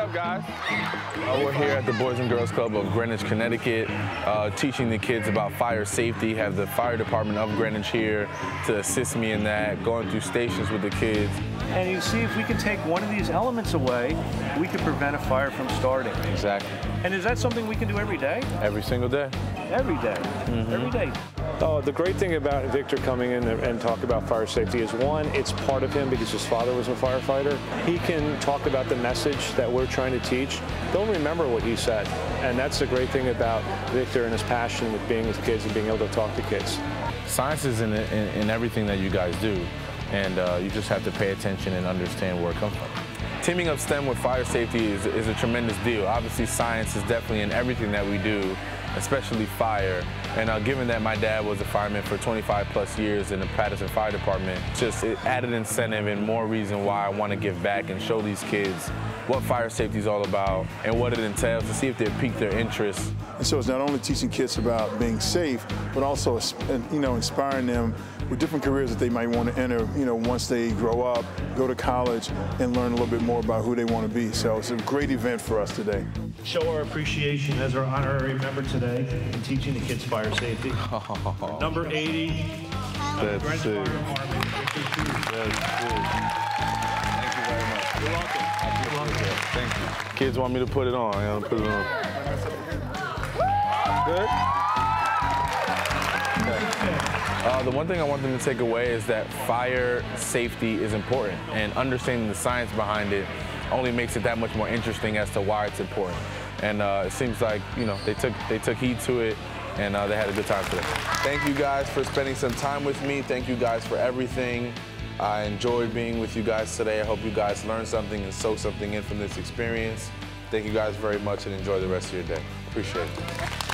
up, guys? Uh, we're here at the Boys and Girls Club of Greenwich, Connecticut, uh, teaching the kids about fire safety. Have the fire department of Greenwich here to assist me in that, going through stations with the kids. And you see if we can take one of these elements away, we can prevent a fire from starting. Exactly. And is that something we can do every day? Every single day. Every day. Every day. Oh, the great thing about Victor coming in and, talk about fire safety is one, it's part of him because his father was a firefighter. He can talk about the message that we're trying to teach. They'll remember what he said. And that's the great thing about Victor and his passion with being with kids and being able to talk to kids. Science is in, in, in everything that you guys do, and uh, you just have to pay attention and understand where it comes from. Teaming up STEM with fire safety is, is a tremendous deal. Obviously, science is definitely in everything that we do, especially fire. And uh, given that my dad was a fireman for 25 plus years in the Paterson Fire Department, just it added incentive and more reason why I want to give back and show these kids what fire safety is all about and what it entails to see if they pique their interest. And so it's not only teaching kids about being safe, but also, you know, inspiring them with different careers that they might want to enter, you know, once they grow up, go to college, and learn a little bit more about who they want to be. So it's a great event for us today. Show our appreciation as our honorary member today in teaching the kids fire safety. Number 80. That's Greenwich sick. Fire Department, Victor Cruz. That's sick. Thank you. Kids want me to put it on. I gotta put it on. Good? Uh, the one thing I want them to take away is that fire safety is important, and understanding the science behind it only makes it that much more interesting as to why it's important. And uh, it seems like you know they took they took heed to it, and uh, they had a good time today. Thank you guys for spending some time with me. Thank you guys for everything. I enjoyed being with you guys today. I hope you guys learned something and soak something in from this experience. Thank you guys very much and enjoy the rest of your day. Appreciate it.